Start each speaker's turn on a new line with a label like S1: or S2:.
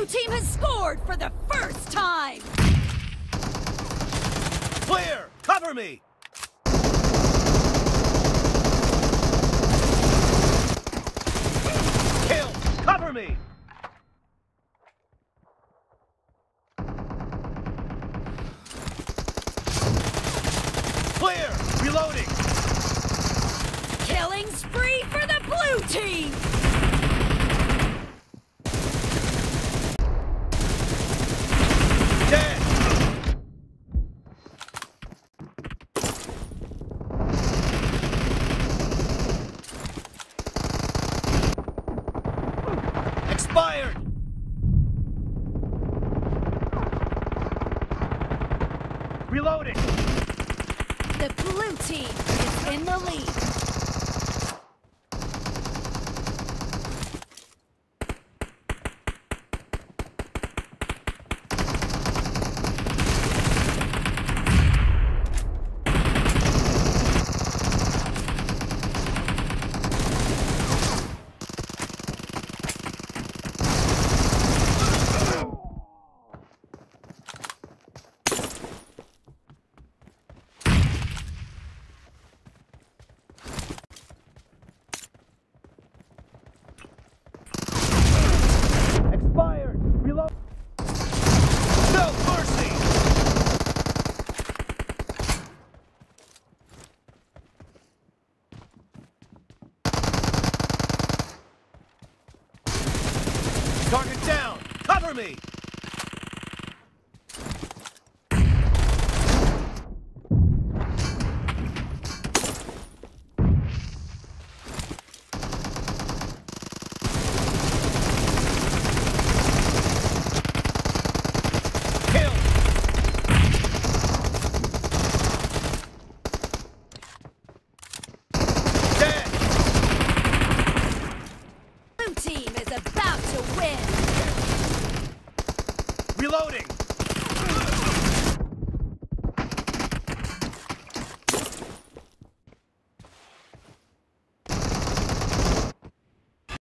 S1: blue team has scored for the first time!
S2: Clear! Cover me! Kill! Cover me! Clear! Reloading!
S1: Killing spree for the blue team!
S2: Dead! Expired! Reloading!
S1: The blue team is in the lead.
S2: Target down! Cover me! Kill! Dead!
S1: Blue team is about to win!
S2: Reloading!